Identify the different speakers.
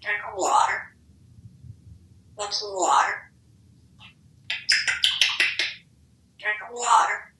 Speaker 1: Drink some water. Drink some water. Drink some water.